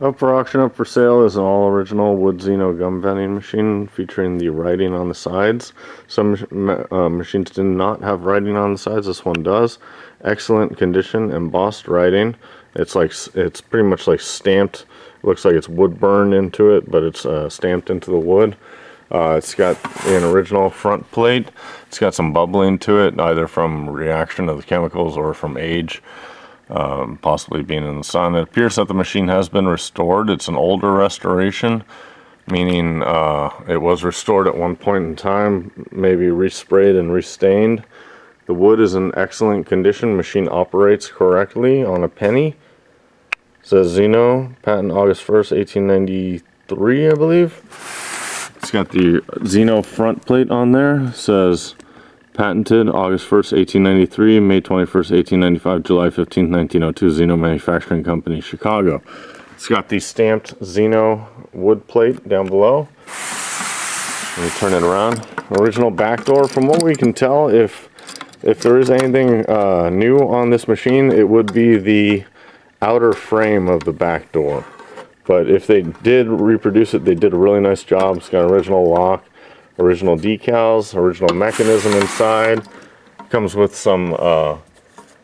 Up for auction, up for sale is an all original wood Zeno gum vending machine featuring the writing on the sides. Some uh, machines do not have writing on the sides, this one does. Excellent condition, embossed writing. It's like it's pretty much like stamped. Looks like it's wood burned into it, but it's uh, stamped into the wood. Uh, it's got an original front plate. It's got some bubbling to it, either from reaction of the chemicals or from age um, possibly being in the sun. It appears that the machine has been restored. It's an older restoration, meaning uh, it was restored at one point in time, maybe resprayed and restained. The wood is in excellent condition. Machine operates correctly on a penny. It says Zeno, patent August 1st, 1893, I believe. It's got the Zeno front plate on there. It says Patented August 1st, 1893, May 21st, 1895, July 15th, 1902, Zeno Manufacturing Company, Chicago. It's got the stamped Zeno wood plate down below. Let me turn it around. Original back door. From what we can tell, if if there is anything uh, new on this machine, it would be the outer frame of the back door. But if they did reproduce it, they did a really nice job. It's got original lock original decals, original mechanism inside. Comes with some uh,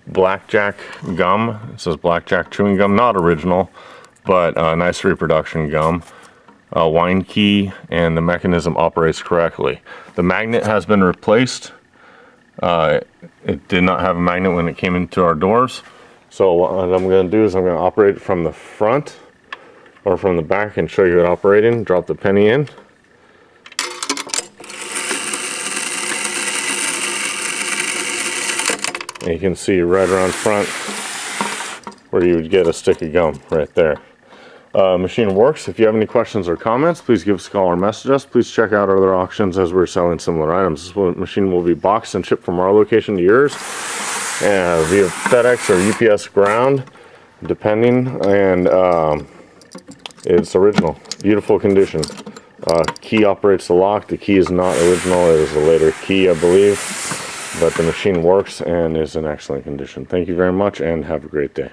blackjack gum. It says blackjack chewing gum, not original, but uh, nice reproduction gum. Uh, wine key and the mechanism operates correctly. The magnet has been replaced. Uh, it did not have a magnet when it came into our doors. So what I'm going to do is I'm going to operate it from the front or from the back and show you it operating. Drop the penny in. And you can see right around front where you would get a stick of gum right there. Uh, machine works. If you have any questions or comments, please give us a call or message us. Please check out other auctions as we're selling similar items. This machine will be boxed and shipped from our location to yours uh, via FedEx or UPS ground, depending. And um, it's original, beautiful condition. Uh, key operates the lock. The key is not original. It is a later key, I believe but the machine works and is in excellent condition. Thank you very much and have a great day.